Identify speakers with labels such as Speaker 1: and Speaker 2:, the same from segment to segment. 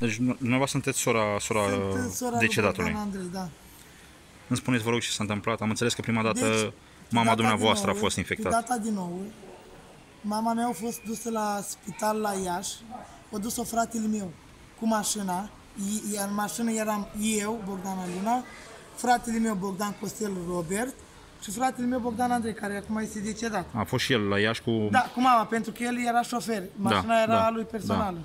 Speaker 1: Deci nu- dumneavoastră sunteți sora, sora,
Speaker 2: Sunt sora lui
Speaker 1: decedatului.
Speaker 2: Bogdan Andrei, da.
Speaker 1: Îmi spuneți, vă rog, ce s-a întâmplat. Am înțeles că prima dată
Speaker 2: Deci,
Speaker 1: mama
Speaker 2: data
Speaker 1: dumneavoastră
Speaker 2: din
Speaker 1: a
Speaker 2: nouă,
Speaker 1: fost
Speaker 2: Cu
Speaker 1: infectată.
Speaker 2: data din nou, mama mea a fost dusă la spital la Iași, a dus-o fratele meu cu mașina, i- iar în mașină eram eu, Bogdan Alina, fratele meu Bogdan Costel Robert și fratele meu Bogdan Andrei, care acum este decedat.
Speaker 1: A fost și el la Iași cu...
Speaker 2: Da, cu mama, pentru că el era șofer. Mașina
Speaker 1: Da,
Speaker 2: era
Speaker 1: da,
Speaker 2: a lui personală.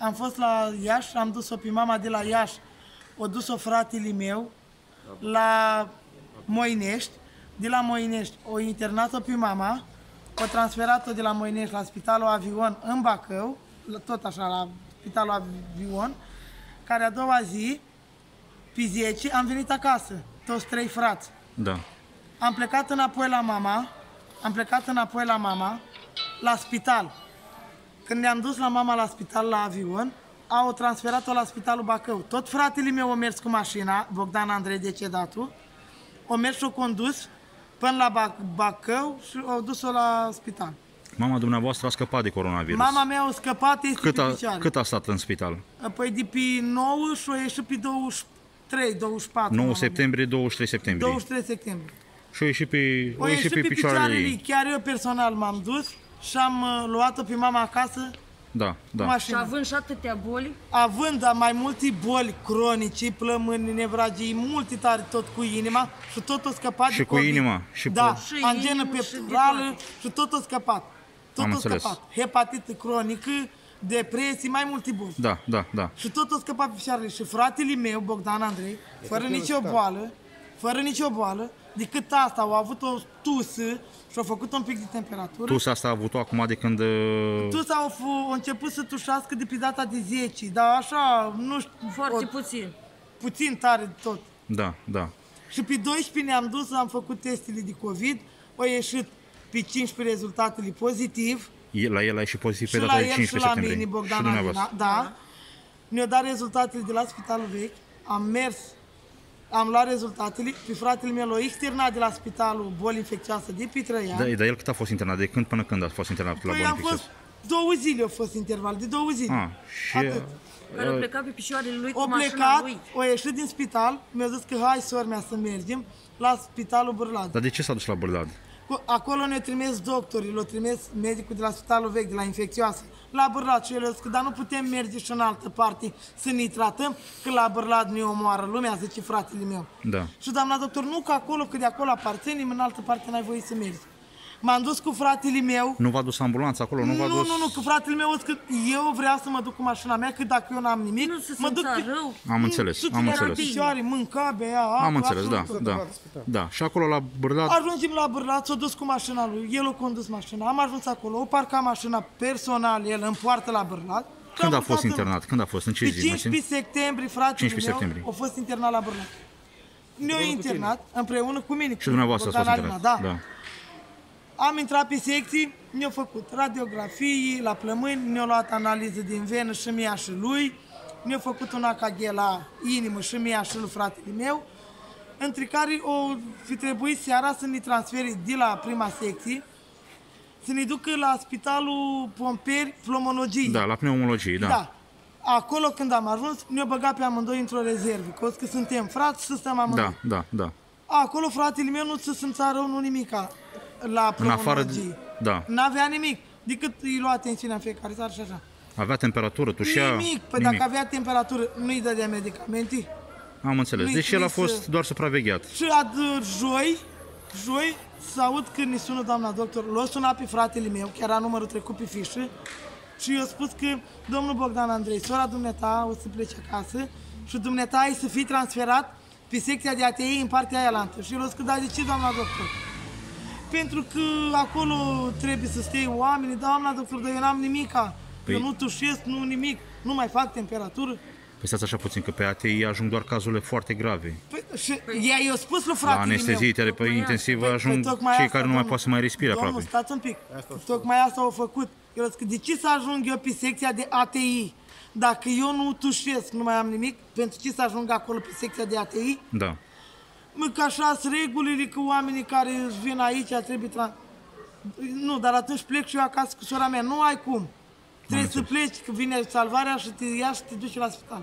Speaker 2: Am fost la Iași, am dus-o pe mama de la Iași, o dus-o fratele meu la Moinești. De la Moinești o internat-o pe mama, o transferat-o de la Moinești la Spitalul Avion în Bacău, la- tot așa, la Spitalul Avion, care a doua zi, pe 10, am venit acasă, toți trei frați.
Speaker 1: Da.
Speaker 2: Am plecat înapoi la mama, am plecat înapoi la mama, la spital. Când ne-am dus la mama la spital, la avion, au transferat-o la spitalul Bacău. Tot fratele meu a mers cu mașina, Bogdan Andrei decedatul, o mers și o condus până la Bac- Bacău și au dus-o la spital.
Speaker 1: Mama dumneavoastră a scăpat de coronavirus.
Speaker 2: Mama mea a scăpat, este
Speaker 1: cât,
Speaker 2: pe
Speaker 1: a,
Speaker 2: picioare.
Speaker 1: cât a stat în spital?
Speaker 2: Păi de pe 9 și o ieșit pe 23, 24.
Speaker 1: 9
Speaker 2: mama mea.
Speaker 1: septembrie, 23 septembrie.
Speaker 2: 23 septembrie.
Speaker 1: Și a ieșit pe,
Speaker 2: O
Speaker 1: a ieșit pe picioarele ei.
Speaker 2: Chiar eu personal m-am dus și am uh, luat-o pe mama acasă
Speaker 1: Da,
Speaker 2: cu
Speaker 1: da.
Speaker 3: Și
Speaker 2: mașina.
Speaker 3: având și atâtea boli,
Speaker 2: Având mai multe boli cronice, plămâni, nevragii, multe tare tot cu inima și tot o scăpat
Speaker 1: Și
Speaker 2: de
Speaker 1: cu
Speaker 2: COVID.
Speaker 1: inima, și
Speaker 2: da,
Speaker 1: cu-
Speaker 3: Și
Speaker 2: angenă
Speaker 3: inimă și de
Speaker 2: pectorală
Speaker 3: toate.
Speaker 2: și tot o scăpat. Tot
Speaker 1: Am
Speaker 2: o
Speaker 1: înțeles.
Speaker 2: scăpat. Hepatită cronică, depresii, mai multe boli.
Speaker 1: Da, da, da.
Speaker 2: Și tot o scăpat pe picioarele. Și fratele meu, Bogdan Andrei, fără nicio boală, fără nicio boală, decât asta, au avut o tusă și au făcut un pic de temperatură.
Speaker 1: Tu asta a avut-o acum de când... uh,
Speaker 2: Tusa au, f- au început să tușească de pe data de 10, dar așa, nu știu,
Speaker 3: foarte
Speaker 2: o,
Speaker 3: puțin.
Speaker 2: puțin tare tot.
Speaker 1: Da, da.
Speaker 2: Și pe 12 ne-am dus, am făcut testele de COVID, au ieșit pe 15 rezultatele pozitiv,
Speaker 1: E- La el a ieșit pozitiv
Speaker 2: și
Speaker 1: pe data
Speaker 2: la
Speaker 1: de
Speaker 2: el și
Speaker 1: 15
Speaker 2: la
Speaker 1: septembrie.
Speaker 2: mine,
Speaker 1: și
Speaker 2: Bogdan
Speaker 1: dumneavoastră.
Speaker 2: Alina, da. Ne-au dat rezultatele de la spitalul vechi, am mers, am luat rezultatele, pe fratele meu l-a externat de la spitalul boli infecțioasă de Pitrăian.
Speaker 1: Da, dar el cât a fost internat? De când până când a fost internat la
Speaker 2: Păi
Speaker 1: boli
Speaker 2: am fost
Speaker 1: infecțioase?
Speaker 2: două zile, au fost interval, de două zile.
Speaker 1: Ah, și
Speaker 2: Atât.
Speaker 3: Care a plecat pe picioarele lui cu
Speaker 2: O
Speaker 3: mașina
Speaker 2: plecat,
Speaker 3: lui.
Speaker 2: o ieșit din spital, mi-a zis că hai, sora mea, să mergem la spitalul Bârlad.
Speaker 1: Dar de ce s-a dus la Bârlad?
Speaker 2: Cu- Acolo ne trimis doctorii, l-a trimis medicul de la spitalul vechi, de la infecțioasă, la Bârlad și el a zis că dar nu putem merge și în altă parte să ne tratăm, că la Bârlad ne omoară lumea, zice fratele meu.
Speaker 1: Da.
Speaker 2: Și doamna doctor, nu că acolo, că de acolo aparținem, în altă parte n-ai voie să mergi. M-am dus cu fratele meu,
Speaker 1: Nu v-a dus ambulanța acolo? Nu v-a
Speaker 2: nu,
Speaker 1: dus...
Speaker 2: nu, nu, cu fratele meu a zis că eu vreau să mă duc cu mașina mea, că dacă eu n-am nimic,
Speaker 3: Nu se
Speaker 2: mă duc
Speaker 3: simțea
Speaker 2: pe-
Speaker 3: rău.
Speaker 1: Am înțeles,
Speaker 2: Să
Speaker 1: am
Speaker 2: ți
Speaker 1: înțeles.
Speaker 2: picioare, mânca, bea, apă,
Speaker 1: Am înțeles, da,
Speaker 2: absolut tot.
Speaker 1: da. Da, și acolo la Bârlad...
Speaker 2: Ajungem la Bârlat, s-a dus cu mașina lui, el a condus mașina, am ajuns acolo, o parca mașina personal, el în poartă la Bârlat. și
Speaker 1: Când
Speaker 2: am
Speaker 1: a fost
Speaker 2: urcat în-
Speaker 1: internat? Când a fost? În ce
Speaker 2: Pe
Speaker 1: zi? mai
Speaker 2: 15
Speaker 1: țin?
Speaker 2: septembrie, fratele
Speaker 1: 15
Speaker 2: meu
Speaker 1: septembrie.
Speaker 2: a fost internat la Bârlat. Ne-au internat împreună cu mine.
Speaker 1: Și dumneavoastră ați fost
Speaker 2: Bogdan
Speaker 1: internat.
Speaker 2: Alina, Da. Am intrat pe secții, ne-au făcut radiografii la plămâni, ne-au luat analiză din venă și mia și lui, ne-au făcut un AKG la inimă și mia și lui fratele meu, între care o fi trebuit seara să ne transfere de la prima secție, să ne ducă la spitalul Pomperi Plomonologie.
Speaker 1: Da, la pneumologie, da.
Speaker 2: da. Acolo când am ajuns, ne-au băgat pe amândoi într-o rezervă, că o zis că suntem frați să stăm amândoi.
Speaker 1: Da, da, da.
Speaker 2: Acolo fratele meu nu se simțea rău, nu nimica la
Speaker 1: În afară
Speaker 2: pneumologie.
Speaker 1: de... Da.
Speaker 2: N-avea nimic, decât îi lua tensiunea în fiecare seară și așa.
Speaker 1: Avea temperatură, tușea...
Speaker 2: nimic, păi dacă avea temperatură, nu-i dădea medicamente.
Speaker 1: Am înțeles.
Speaker 2: nu-i
Speaker 1: Deci el a
Speaker 2: trimis,
Speaker 1: fost
Speaker 2: uh,
Speaker 1: doar supravegheat.
Speaker 2: Și ad, joi, joi, să aud când ne sună doamna doctor, l-a sunat pe fratele meu, chiar a numărul trecut pe fișă, și i-a spus că domnul Bogdan Andrei, sora dumneata o să plece acasă și dumneata ai să fii transferat pe secția de ATI în partea aia lantă. Și el a zis că da, de ce doamna doctor? Pentru că acolo trebuie să stea oamenii, doamna doctor, dar eu n-am nimica.
Speaker 1: Păi-
Speaker 2: Eu nu tușesc, nu nimic, nu mai fac temperatură.
Speaker 1: Păi stați așa puțin, că pe ATI ajung doar cazurile foarte grave.
Speaker 2: Păi, și ea i-a spus lui
Speaker 1: La
Speaker 2: fratele
Speaker 1: anestezie
Speaker 2: meu.
Speaker 1: terapie intensivă
Speaker 2: Păi-
Speaker 1: ajung
Speaker 2: păi tocmai
Speaker 1: cei
Speaker 2: asta,
Speaker 1: care nu mai
Speaker 2: domnul-
Speaker 1: pot să mai respire
Speaker 2: Domnul,
Speaker 1: aproape.
Speaker 2: stați un pic. Tocmai asta au făcut. Eu zic, de ce să ajung eu pe secția de ATI? Dacă eu nu tușesc, nu mai am nimic, pentru ce să ajung acolo pe secția de ATI?
Speaker 1: Da.
Speaker 2: Mă, că așa sunt regulile, că oamenii care își vin aici trebuie... Tra... Nu, dar atunci plec și eu acasă cu sora mea. Nu ai cum. Trebuie să
Speaker 1: înțeles.
Speaker 2: pleci, că vine salvarea și te ia și te duci la spital.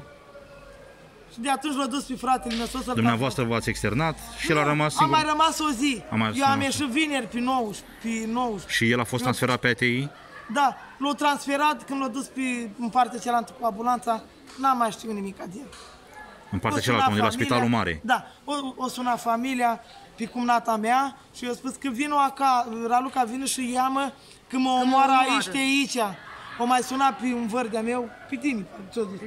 Speaker 2: Și de atunci l-a dus pe fratele meu să
Speaker 1: Dumneavoastră v-ați externat și el a rămas
Speaker 2: Am
Speaker 1: singur.
Speaker 2: mai rămas o zi.
Speaker 1: Am mai
Speaker 2: Eu am
Speaker 1: rămas.
Speaker 2: ieșit vineri pe 19, pe 19.
Speaker 1: Și el a fost transferat pe ATI?
Speaker 2: Da, l-au transferat când l-au dus pe, în partea cealaltă cu ambulanța, n-am mai știut nimic de el.
Speaker 1: În partea
Speaker 2: O suna
Speaker 1: cealaltă, unde la
Speaker 2: familia-
Speaker 1: Spitalul Mare.
Speaker 2: Da, o, o suna familia pe cumnata mea și eu spus că vin aca, Raluca vine și ia-mă că mă omoară
Speaker 3: omoară.
Speaker 2: aici, de aici. O mai suna pe un văr de-a meu, pe tine, ce-o zis?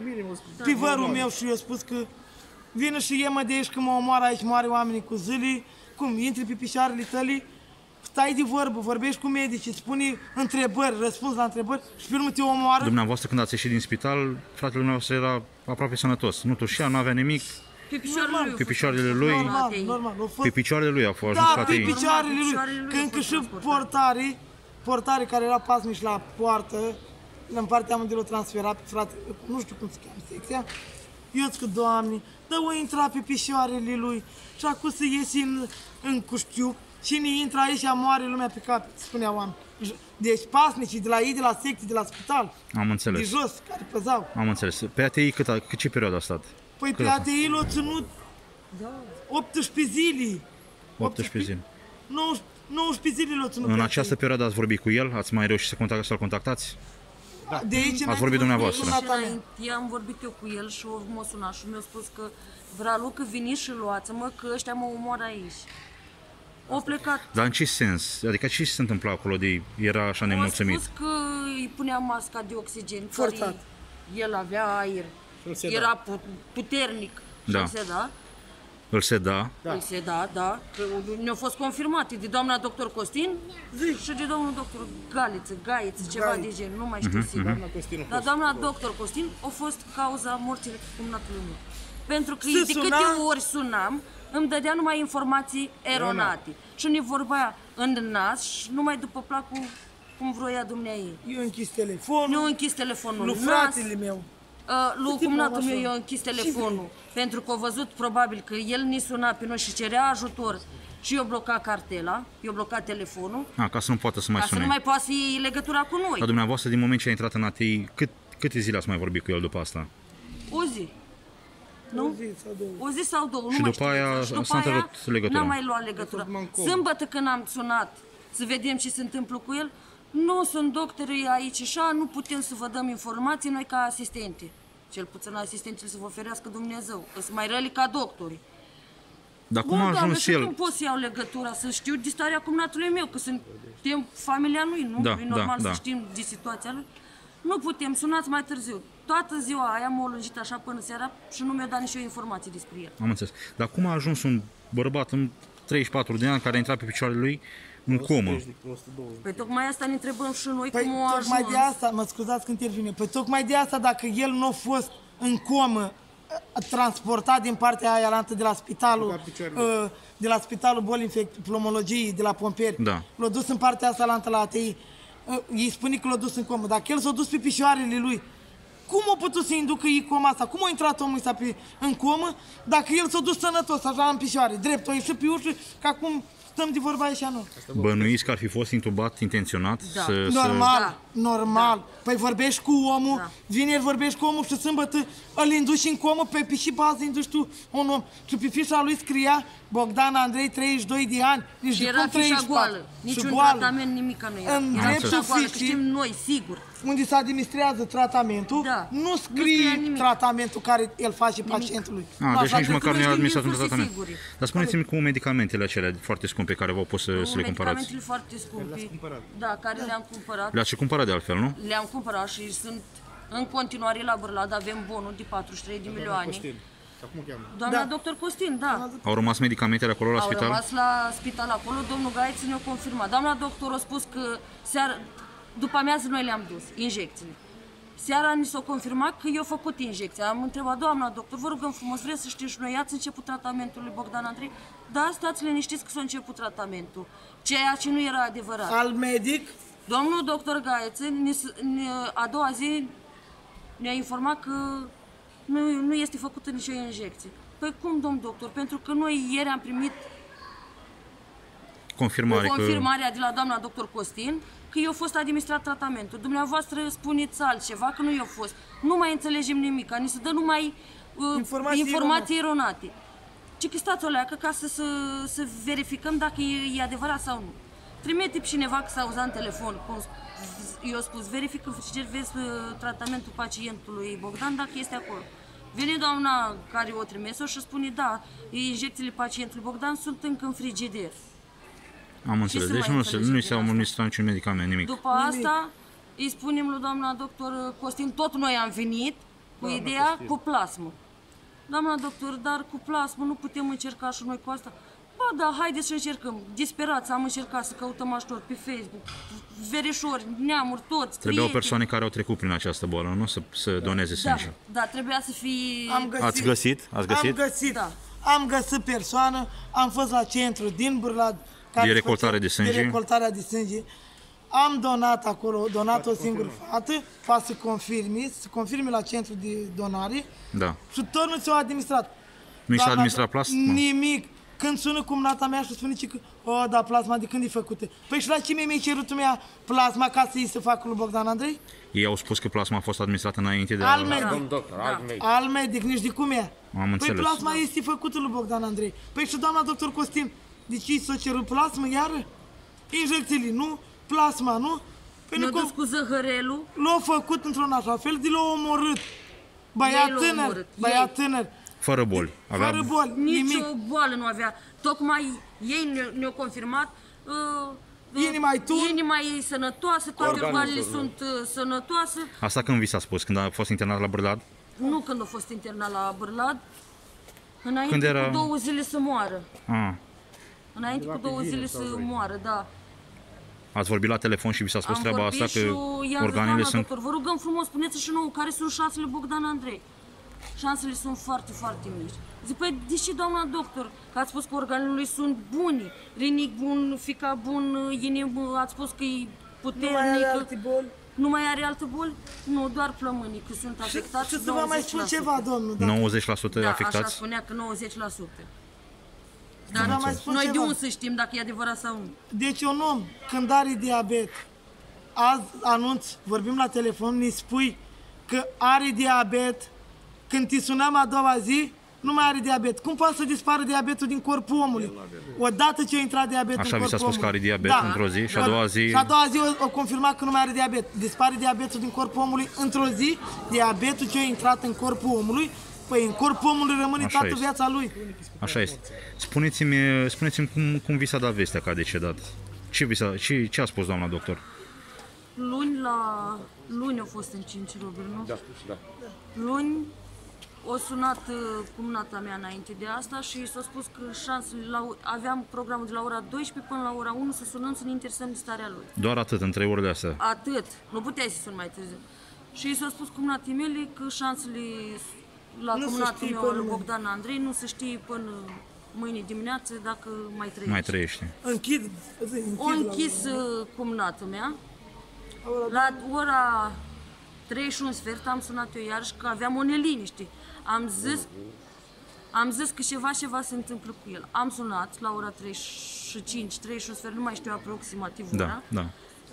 Speaker 2: pe vărul meu și eu spus că vină și ia-mă de aici că mă omoară aici, moare oamenii cu zilii. Cum, intri pe picioarele tălii, stai de vorbă, vorbești cu medicii, spune întrebări, răspuns la întrebări și pe urmă te omoară.
Speaker 1: Dumneavoastră, când ați ieșit din spital, fratele nostru era aproape sănătos. Nu tușea, nu avea nimic.
Speaker 3: Pe picioarele lui. a
Speaker 1: Pe
Speaker 3: fost
Speaker 1: picioarele lui,
Speaker 2: Normal,
Speaker 3: ATI.
Speaker 2: normal, a fost
Speaker 1: pe picioarele lui a fost ajuns
Speaker 2: Da,
Speaker 1: la
Speaker 2: pe
Speaker 1: ATI.
Speaker 2: picioarele lui.
Speaker 3: Picioarele lui
Speaker 2: Că
Speaker 3: au
Speaker 2: încă
Speaker 3: fost
Speaker 2: și
Speaker 3: transportate.
Speaker 2: portarii, portarii care era pasnici la poartă, în partea unde l-au transferat pe frate, nu știu cum se cheamă secția, eu zic că, Doamne, dă o intra pe picioarele lui și acum să iesi în, în cuștiu, cine intră aici moare lumea pe cap, spunea oameni. Deci pasnicii de la ei, de la secție, de la spital,
Speaker 1: Am
Speaker 2: de
Speaker 1: înțeles.
Speaker 2: jos, care păzau.
Speaker 1: Am înțeles. Pe ATI cât, a, cât ce perioadă a stat?
Speaker 2: Păi
Speaker 1: Cât
Speaker 2: pe
Speaker 1: a
Speaker 2: ATI l-au ținut 18 zile.
Speaker 1: 18 zile.
Speaker 2: 19 19 zile l-au ținut
Speaker 1: În
Speaker 2: pe
Speaker 1: această perioadă ați vorbit cu el? Ați mai reușit să, contact, să-l contactați?
Speaker 2: De aici
Speaker 1: Ați
Speaker 2: înainte
Speaker 1: vorbit
Speaker 2: să
Speaker 1: dumneavoastră.
Speaker 2: fie
Speaker 3: Și
Speaker 2: lunata mea.
Speaker 3: înainte am vorbit eu cu el și m-a sunat și mi-a spus că Vralucă veniți și luați-mă că ăștia mă omoară aici. O plecat.
Speaker 1: Dar în ce sens? Adică ce se întâmpla acolo de era așa
Speaker 3: A
Speaker 1: nemulțumit?
Speaker 3: spus că îi punea masca de oxigen.
Speaker 2: Forțat.
Speaker 3: care El avea aer. Era pu- puternic.
Speaker 1: Da.
Speaker 3: Și se da.
Speaker 1: Îl se da.
Speaker 3: Da. Îi se da, da. Că Ne-au fost confirmate de doamna doctor Costin și de domnul doctor Galiță, Gaiță, ceva
Speaker 2: Gaiță.
Speaker 3: de gen, nu mai știu sigur.
Speaker 4: Doamna Costin a
Speaker 3: Dar
Speaker 4: fost
Speaker 3: doamna doctor Costin a fost cauza morții cumnatului meu. Pentru că
Speaker 2: Se
Speaker 3: de
Speaker 2: suna-
Speaker 3: câte ori sunam, îmi dădea numai informații eronate. Și ne vorbea în nas și numai după placul cum vroia dumneai.
Speaker 2: Eu închis telefonul,
Speaker 3: Nu închis telefonul
Speaker 2: lui
Speaker 3: în nas.
Speaker 2: fratele meu.
Speaker 3: Uh, lui
Speaker 2: Câte
Speaker 3: cumnatul
Speaker 2: așa?
Speaker 3: meu i-a închis telefonul pentru că a văzut probabil că el ni suna pe noi și cerea ajutor și eu bloca cartela, eu bloca telefonul
Speaker 1: A, ca să nu poată să mai
Speaker 3: ca să
Speaker 1: sune.
Speaker 3: nu mai poată să iei legătura cu noi.
Speaker 1: Dar dumneavoastră, din moment ce a intrat în ATI, cât, câte zile ați mai vorbit cu el după asta?
Speaker 3: O zi. Nu?
Speaker 2: zi sau două.
Speaker 3: O zi sau două, nu
Speaker 1: Și
Speaker 3: mai
Speaker 1: după
Speaker 3: știu
Speaker 1: aia
Speaker 3: exact. Și după
Speaker 1: s-a
Speaker 3: aia
Speaker 1: întrerupt legătura.
Speaker 3: N-am mai luat legătura. Sâmbătă când am sunat să vedem ce se întâmplă cu el, nu sunt doctori aici așa, nu putem să vă dăm informații noi ca asistente. Cel puțin asistentele să vă ferească Dumnezeu, că sunt mai răli ca doctori.
Speaker 1: Dar cum
Speaker 3: Bun,
Speaker 1: a
Speaker 3: doamne,
Speaker 1: ajuns
Speaker 3: și
Speaker 1: el?
Speaker 3: cum pot să iau legătura, să știu de starea cumnatului meu, că suntem familia lui, nu?
Speaker 1: Da,
Speaker 3: e normal
Speaker 1: da,
Speaker 3: să
Speaker 1: da.
Speaker 3: știm de situația lui. Nu putem, sunați mai târziu. Toată ziua aia m-a lungit așa până seara și nu mi-a dat nici o informație despre el.
Speaker 1: Am înțeles. Dar cum a ajuns un bărbat în 34 de ani care a intrat pe picioarele lui în comă?
Speaker 3: Păi tocmai asta ne întrebăm și noi
Speaker 2: Păi
Speaker 3: cum a ajuns.
Speaker 2: tocmai de asta, mă scuzați când intervine, păi tocmai de asta dacă el nu a fost în comă a- transportat din partea aia alantă de la spitalul
Speaker 4: Băgat picioarele.
Speaker 2: uh, de la spitalul boli infect, plomologiei de la pompieri,
Speaker 1: Da.
Speaker 2: l-a dus în partea asta alantă la ATI, uh, îi spune că l-a dus în comă, dacă el s-a dus pe picioarele lui, cum a putut să inducă ei coma asta? Cum a intrat omul ăsta pe, în comă dacă el s-a dus sănătos, așa în picioare, drept, a ieșit pe ușă, că acum stăm de vorba aici nu.
Speaker 1: Bănuiți că ar fi fost intubat intenționat?
Speaker 3: Da.
Speaker 1: Să,
Speaker 2: Normal,
Speaker 3: Da.
Speaker 2: normal. Păi vorbești cu omul,
Speaker 3: Da.
Speaker 2: vineri vorbești cu omul și sâmbătă îl induci în comă, pe, pe și bază induci tu un om. Și pe fișa lui scria Bogdan Andrei, 32 de ani. Nici
Speaker 3: Și
Speaker 2: de
Speaker 3: era
Speaker 2: cum
Speaker 3: fișa
Speaker 2: 34.
Speaker 3: goală.
Speaker 2: Și
Speaker 3: Niciun
Speaker 2: goală.
Speaker 3: tratament, nimic nu era.
Speaker 2: În
Speaker 3: Era
Speaker 2: dreptul
Speaker 3: fișa goală, că
Speaker 2: fișii-
Speaker 3: știm noi, sigur.
Speaker 2: Unde se administrează tratamentul,
Speaker 3: Da.
Speaker 2: nu
Speaker 3: Nu
Speaker 2: scrie
Speaker 3: scrie nimic.
Speaker 2: tratamentul care îl face pacientului.
Speaker 1: A,
Speaker 2: Nu,
Speaker 1: deci
Speaker 2: așa
Speaker 1: nici
Speaker 2: că
Speaker 1: măcar nu
Speaker 3: noi
Speaker 1: i-a
Speaker 3: știm
Speaker 1: administrat
Speaker 3: din
Speaker 1: un
Speaker 3: surse
Speaker 1: tratament.
Speaker 3: sigure.
Speaker 1: Dar spuneți-mi cu medicamentele acelea foarte scumpe care v-au pus să, să le cumpărați.
Speaker 3: Medicamentele foarte scumpe.
Speaker 4: cumpărat.
Speaker 3: Da, care le-am cumpărat.
Speaker 1: Le-ați și cumpărat de altfel, nu?
Speaker 3: Le-am cumpărat și sunt în continuare la Bârlad, avem bonul de 43 de milioane.
Speaker 4: Costin. Sau cum o cheamă?
Speaker 3: Doamna
Speaker 2: Da.
Speaker 3: doctor Costin, da.
Speaker 1: Au rămas medicamentele acolo la
Speaker 3: Au
Speaker 1: spital?
Speaker 3: rămas la spital acolo, domnul Gaiț ne-a confirmat. Doamna doctor a spus că seara, după amiază noi le-am dus, injecțiile. Seara ni s-a confirmat că eu făcut injecția. Am întrebat, doamna doctor, vă rugăm frumos, vreți să știm și noi, ați început tratamentul lui Bogdan Andrei? Da, stați liniștiți că s-a început tratamentul. Ceea ce nu era adevărat.
Speaker 2: Al medic,
Speaker 3: Domnul doctor Gaețe, ne, ne, a doua zi ne-a informat că nu, nu este făcută nicio injecție. Păi cum, domn doctor? Pentru că noi ieri am primit
Speaker 1: confirmare că...
Speaker 3: confirmarea de la doamna doctor Costin că i-a fost administrat tratamentul. Dumneavoastră spuneți altceva, că nu i-a fost. Nu mai înțelegem nimic, ni se dă numai uh,
Speaker 2: Informații
Speaker 3: informații eronate. Ce că stați o leacă ca să, să, să verificăm dacă e, e adevărat sau nu. Trimite cineva că s-a auzat în telefon, cum eu spus, verifică și cer vezi uh, tratamentul pacientului Bogdan dacă este acolo. Vine doamna care o trimis-o și spune, da, injecțiile pacientului Bogdan sunt încă în frigider.
Speaker 1: Am înțeles.
Speaker 3: să
Speaker 1: Deci
Speaker 3: mai
Speaker 1: nu, se,
Speaker 3: înțelegem
Speaker 1: nu
Speaker 3: din
Speaker 1: s-a
Speaker 3: asta?
Speaker 1: administrat niciun medicament, nimic.
Speaker 3: După asta îi spunem lui doamna doctor Costin, tot noi am venit cu ideea cu plasmă. Doamna doctor, dar cu plasmă nu putem încerca și noi cu asta. Ba da, haideți să încercăm. Disperați, am încercat să căutăm ajutor pe Facebook, verișori, neamuri, toți,
Speaker 1: Trebuiau
Speaker 3: prieteni.
Speaker 1: persoane care au trecut prin această boală, nu? Să, să doneze
Speaker 3: Da,
Speaker 1: sânge.
Speaker 3: da, trebuia să fie...
Speaker 2: Am găsit.
Speaker 4: Ați găsit? Ați găsit?
Speaker 2: Am găsit.
Speaker 3: Da.
Speaker 2: Am găsit persoană, am fost la centru din Burlad. Care
Speaker 1: De
Speaker 2: își
Speaker 1: recoltare
Speaker 2: făcea-
Speaker 1: de sânge?
Speaker 2: De recoltarea de sânge. Am donat acolo, donat o singură fată, ca să confirmi, să confirme la centru de donare
Speaker 1: Da.
Speaker 2: și tot nu ți-au administrat.
Speaker 1: Nu i s-a
Speaker 2: Doamna-
Speaker 1: administrat plasma?
Speaker 2: Nimic. Când sună cumnata mea și spune că, o, da, plasma de când e făcută? Păi și la ce mi-ai cerut mea plasma ca să-i se facă lui Bogdan Andrei?
Speaker 1: Ei au spus că plasma a fost administrată înainte de
Speaker 2: Al
Speaker 1: a...
Speaker 2: medic.
Speaker 5: Domn doctor, alt medic.
Speaker 2: Al medic, nici de cum e.
Speaker 1: Am
Speaker 2: Păi
Speaker 1: înțeles.
Speaker 2: plasma este făcută lui Bogdan Andrei. Păi și doamna doctor Costin, de ce i s-a cerut plasmă iară? Injecțiile nu, plasma nu? Păi
Speaker 3: Ne-a
Speaker 2: nu
Speaker 3: dus
Speaker 2: că
Speaker 3: cu zăhărelul,
Speaker 2: l-au făcut într-un așa fel, de l-au omorât. Băiat
Speaker 3: Ei l-au
Speaker 2: tânăr,
Speaker 3: omorât,
Speaker 2: băiat tânăr,
Speaker 1: Fără boli. Avea...
Speaker 2: fără boli,
Speaker 3: nici
Speaker 2: nimic.
Speaker 3: o boală nu avea. Tocmai ei ne- ne-au confirmat uh, uh,
Speaker 2: Inima-i tu?
Speaker 3: Inima e sănătoasă, toate
Speaker 5: Organele
Speaker 3: organele
Speaker 5: sunt,
Speaker 3: sunt uh, sănătoase.
Speaker 1: Asta când vi s-a spus? Când a fost internat la Bârlad?
Speaker 3: Nu când a fost internat la Bârlad, înainte
Speaker 1: Când era-
Speaker 3: cu două zile să moară.
Speaker 1: Ah.
Speaker 3: Înainte cu două zile să moară, da.
Speaker 1: Ați vorbit la telefon și vi s-a spus
Speaker 3: Am
Speaker 1: treaba
Speaker 3: vorbit
Speaker 1: asta
Speaker 3: și
Speaker 1: că
Speaker 3: i-am zis,
Speaker 1: organele
Speaker 3: doamna
Speaker 1: sunt...
Speaker 3: doctor, vă rugăm frumos, spuneți și nouă care sunt șansele Bogdan Andrei. Șansele sunt foarte, foarte mici. Zic, păi, de ce, doamna doctor? Că ați spus că organele lui sunt bune. Rinic bun, fica bun, inimă, ați spus că e
Speaker 2: Nu mai are
Speaker 3: puternic.
Speaker 2: alte boli.
Speaker 3: Nu mai are alte boli? Nu, doar plămânii, că sunt
Speaker 2: Și,
Speaker 3: afectați.
Speaker 2: și să vă mai spun
Speaker 3: 90%.
Speaker 2: ceva, domnul, dacă
Speaker 1: 90%
Speaker 3: Da, așa
Speaker 1: afectați?
Speaker 3: spunea că 90%.
Speaker 2: Să vă
Speaker 3: Dar
Speaker 2: mai spun
Speaker 3: noi de
Speaker 2: ceva.
Speaker 3: unde să știm dacă e adevărat sau nu?
Speaker 2: Deci un om, când are diabet, azi anunț, vorbim la telefon, ne spui că are diabet, când te sunăm a doua zi, nu mai are diabet. Cum poate să dispară diabetul din corpul omului? Odată ce a intrat diabetul
Speaker 1: Așa
Speaker 2: în
Speaker 1: vi s-a
Speaker 2: corpul
Speaker 1: spus că are
Speaker 2: omului.
Speaker 1: diabet într-o zi și a doua zi-
Speaker 2: Și a doua zi o, o confirmat că nu mai are diabet. Dispare diabetul din corpul omului într-o zi, diabetul ce a intrat în corpul omului, păi în corpul omului rămâne
Speaker 1: Așa
Speaker 2: toată
Speaker 1: este.
Speaker 2: viața lui.
Speaker 1: Așa este. Spuneți-mi, spuneți-mi cum, cum vi s-a dat vestea că a decedat. Ce, vi s-a, ce, ce a spus doamna doctor?
Speaker 3: Luni la... Luni au fost în 5 robiri, nu?
Speaker 5: Da, da.
Speaker 3: Luni o sunat uh, cumnata mea înainte de asta și s-a spus că șansele la, aveam programul de la ora 12 până la ora 1 să sunăm să ne interesăm de starea lui.
Speaker 1: Doar atât, în trei orele astea.
Speaker 3: Atât. Nu puteai să sun mai târziu. Și s-a spus cumnatei mele că șansele la
Speaker 2: Nu se
Speaker 3: cumnatul
Speaker 2: știe
Speaker 3: meu,
Speaker 2: până
Speaker 3: al lui
Speaker 2: mâine.
Speaker 3: Bogdan Andrei, nu se știe până mâine dimineață dacă mai trăiește.
Speaker 1: Mai trăiește.
Speaker 2: Închid, zi, închid
Speaker 3: O
Speaker 2: la-
Speaker 3: închis uh, cumnatul mea. La ora 31 sfert am sunat eu iarăși că aveam o neliniște. Am zis, am zis că ceva, ceva se întâmplă cu el. Am sunat la ora 35, 31 sfert, nu mai știu aproximativ
Speaker 1: Da,
Speaker 3: ora.
Speaker 1: da.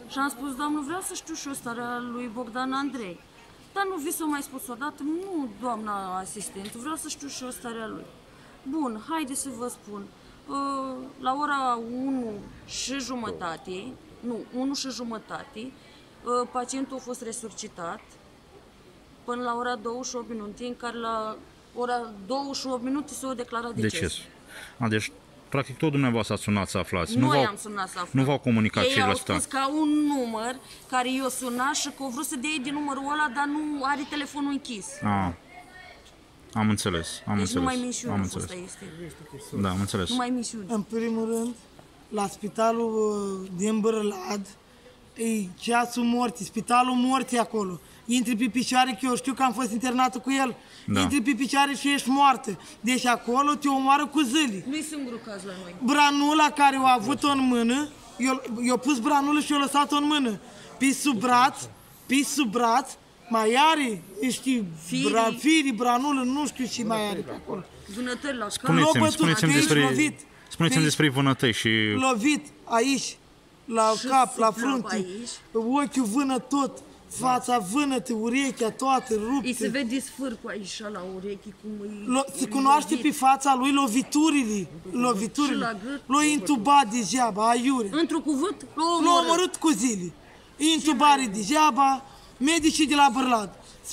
Speaker 3: Și am spus, doamnă, vreau să știu și eu starea lui Bogdan Andrei. Dar nu vi s-o mai spus odată, nu, doamna asistent, vreau să știu și eu starea lui. Bun, haide să vă spun. Uh, La ora 1 și jumătate, nu, 1 și jumătate, uh, pacientul a fost resuscitat până la ora 28 minute, în care la ora 28 minute s-a declarat deces.
Speaker 1: Deces. A, deci, practic, tot dumneavoastră ați sunat să aflați.
Speaker 3: Noi
Speaker 1: v-au-
Speaker 3: am sunat să aflăm.
Speaker 1: Nu v-au comunicat
Speaker 3: Ei
Speaker 1: cei
Speaker 3: au
Speaker 1: la
Speaker 3: spus
Speaker 1: spital.
Speaker 3: ca un număr care i-o sunat și că au vrut să dea din numărul ăla, dar nu are telefonul închis.
Speaker 1: A, am înțeles, am
Speaker 3: deci
Speaker 1: înțeles.
Speaker 3: numai minciună
Speaker 1: am
Speaker 3: a fost
Speaker 1: înțeles.
Speaker 3: este.
Speaker 1: Da, am înțeles.
Speaker 3: Numai minciună.
Speaker 2: În primul rând, la spitalul uh, din Bărălad, e ceasul morții, spitalul morții acolo. Intri pe picioare, că eu știu că am fost internată cu el.
Speaker 1: Da.
Speaker 2: Intri pe picioare și ești moartă. Deci acolo te omoară cu zâli.
Speaker 3: Nu-i singurul caz la noi.
Speaker 2: Branula care o a avut-o în mână, eu, eu pus branulă și eu lăsat-o în mână. Pe sub braț, pe sub braț, mai are, știi,
Speaker 3: Firii.
Speaker 2: bra, firii, branulă, nu știu ce mai are pe acolo.
Speaker 3: Vânătări la cap.
Speaker 1: Spuneți-mi,
Speaker 2: L-a bătut,
Speaker 1: spuneți-mi
Speaker 2: că ești
Speaker 1: despre-
Speaker 2: lovit.
Speaker 1: Spuneți-mi
Speaker 2: Pe-
Speaker 1: despre vânătăi și
Speaker 2: lovit aici, la
Speaker 3: Și
Speaker 2: cap, la
Speaker 3: suflă
Speaker 2: frunte,
Speaker 3: aici.
Speaker 2: ochiul vână tot, fața vânătă, urechea toată
Speaker 3: Îi se
Speaker 2: ruptă.
Speaker 3: vede sfârcul aici la urechi, cum îi...
Speaker 2: Lo- se
Speaker 3: îi
Speaker 2: cunoaște
Speaker 3: lovit.
Speaker 2: pe fața lui loviturile,
Speaker 3: Și
Speaker 2: loviturile.
Speaker 3: la gât.
Speaker 2: L-a intubat degeaba, aiure.
Speaker 3: Într-un cuvânt, l-a
Speaker 2: L-a
Speaker 3: omorât.
Speaker 2: omorât cu zile. Intubare degeaba, medicii de la Bârlad.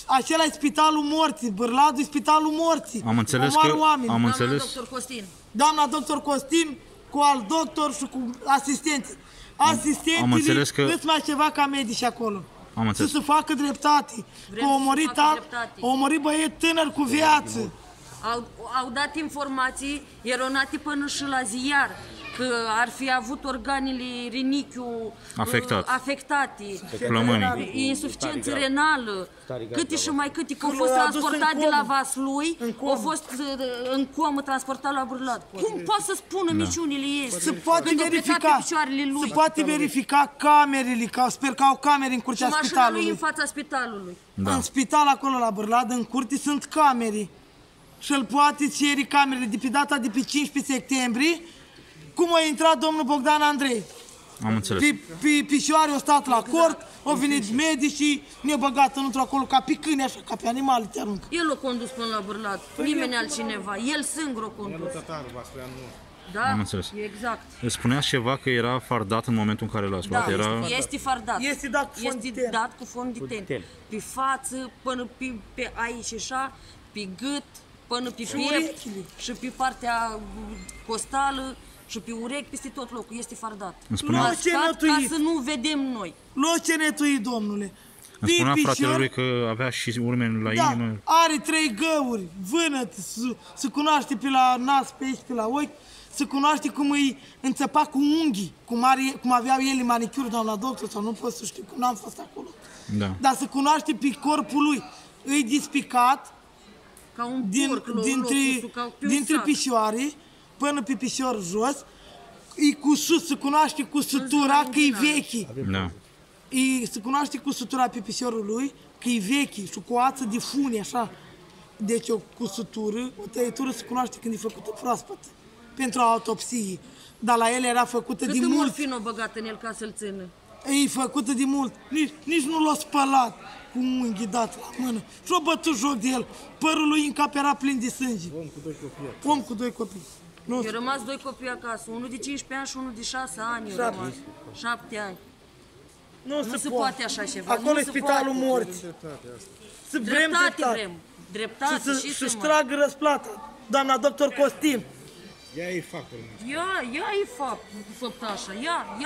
Speaker 2: Acela e spitalul morții, Bârladul e spitalul morții.
Speaker 1: am înțeles
Speaker 2: Omoară
Speaker 1: că
Speaker 2: oameni.
Speaker 1: am
Speaker 3: Doamna
Speaker 1: înțeles
Speaker 3: doctor Costin.
Speaker 2: Doamna doctor Costin cu alt doctor și cu asistenții. Asistenții
Speaker 1: am înțeles că-
Speaker 2: îți mai ceva ca medici acolo.
Speaker 1: Am
Speaker 2: Să
Speaker 1: înțeles.
Speaker 2: se facă dreptate.
Speaker 3: Vrem
Speaker 2: Că
Speaker 3: să
Speaker 2: a omorât,
Speaker 3: se facă
Speaker 2: ta-
Speaker 3: dreptate.
Speaker 2: a omorât băieți tânăr cu viață.
Speaker 3: Au, au dat informații eronate până și la ziar că ar fi avut organele rinichiul
Speaker 1: Afectat.
Speaker 3: uh, afectate,
Speaker 1: Plămânii.
Speaker 3: insuficiență renală, câte și mai câte, că au
Speaker 2: Că
Speaker 3: fost
Speaker 2: l-a adus
Speaker 3: transportat
Speaker 2: în
Speaker 3: de la
Speaker 2: comă.
Speaker 3: Vaslui,
Speaker 2: În comă.
Speaker 3: au fost uh, în comă transportat la Burlat. Cum poate să spună minciunile ei?
Speaker 2: Se poate
Speaker 3: Când au plecat
Speaker 2: verifica,
Speaker 3: pe picioarele lui.
Speaker 2: se poate verifica camerele, că sper că au camere în
Speaker 3: Și
Speaker 2: curtea
Speaker 3: mașina lui
Speaker 2: spitalului.
Speaker 3: în fața spitalului.
Speaker 1: Da.
Speaker 2: În spital acolo la Bârlad, în curte, sunt camere. Și îl poate cere camerele de pe data de pe 15 septembrie, cum a intrat domnul Bogdan Andrei.
Speaker 1: Am înțeles.
Speaker 2: Pe, pe picioare au stat la cort, au venit medicii, ne-au băgat înăuntru acolo ca pe câini, așa, ca pe animale te aruncă.
Speaker 3: El l-a condus până la Bârlat, nimeni altcineva. El singur a condus. Da,
Speaker 1: Am înțeles.
Speaker 3: exact.
Speaker 1: Spuneați ceva că era fardat în momentul în care l-ați luat.
Speaker 3: Da,
Speaker 1: Era...
Speaker 3: este, este fardat.
Speaker 2: Este dat cu fond de
Speaker 3: Este
Speaker 2: ten.
Speaker 3: dat cu fond de ten. Pe față, până pe, pe aici și așa, pe gât, până pe piept
Speaker 2: urechile.
Speaker 3: și pe partea costală și pe urechi, peste tot locul. Este fardat.
Speaker 1: Îmi spunea-
Speaker 3: L-a
Speaker 2: Nu, ce
Speaker 3: scat ca
Speaker 2: nătuit.
Speaker 3: să nu vedem noi.
Speaker 2: Lua ce netui, domnule.
Speaker 1: Îmi spunea
Speaker 2: Pe
Speaker 1: fratele
Speaker 2: picior-
Speaker 1: lui că avea și urme la
Speaker 2: Da,
Speaker 1: inimă.
Speaker 2: are trei găuri, vânăt, se, se cunoaște pe la nas, pe aici, pe la ochi, se cunoaște cum îi înțăpa cu unghii, cum, are, cum aveau ele manicuri, doamna doctor, sau nu pot să știu, că n-am fost acolo.
Speaker 1: Da.
Speaker 2: Dar se cunoaște pe corpul lui. Îi dispicat
Speaker 3: Ca un
Speaker 2: din,
Speaker 3: porc, l-a- l-a
Speaker 2: dintre,
Speaker 3: pus ca pe un
Speaker 2: dintre
Speaker 3: sac.
Speaker 2: Picioare până pe picior jos. E cusut, se cunoaște cu sutura că e vechi.
Speaker 1: Da.
Speaker 2: E, se cunoaște cu sutura pe piciorul lui, că e vechi și cu o ață de fune, așa. Deci o cusutură, o tăietură se cunoaște când e făcută proaspătă, pentru autopsie. Dar la el era făcută de
Speaker 3: Cât
Speaker 2: mult,
Speaker 3: morfin a băgat în el ca să-l țină?
Speaker 2: e făcută de mult. Nici, nici nu l-a spălat cu unghi dat la mână. Și-a bătut joc de el. Părul lui în cap era plin de sânge. Om cu doi copii. Om cu doi copii. Nu,
Speaker 3: Eu rămas doi copii acasă, unul de 15 ani și unul de 6 ani. eu
Speaker 2: Șapte.
Speaker 3: rămas. 7 ani.
Speaker 2: nu,
Speaker 3: Nu se poate așa ceva.
Speaker 2: Acolo
Speaker 3: nu
Speaker 2: e
Speaker 3: se
Speaker 2: spitalul
Speaker 3: poate.
Speaker 2: morți. Să vrem
Speaker 3: Dreptate
Speaker 2: dreptate.
Speaker 3: vrem. Dreptate
Speaker 2: Să, să,
Speaker 3: și
Speaker 2: să-și
Speaker 3: să
Speaker 2: tragă răsplata. Doamna doctor Costin.
Speaker 4: Ea e factorul.
Speaker 3: Ia, ia e fapt, făptașa, ia, ia